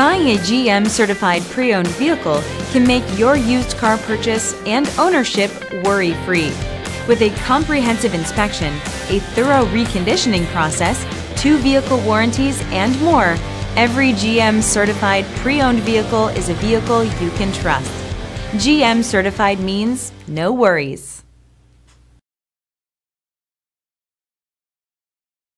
Buying a GM certified pre owned vehicle can make your used car purchase and ownership worry free. With a comprehensive inspection, a thorough reconditioning process, two vehicle warranties, and more, every GM certified pre owned vehicle is a vehicle you can trust. GM certified means no worries.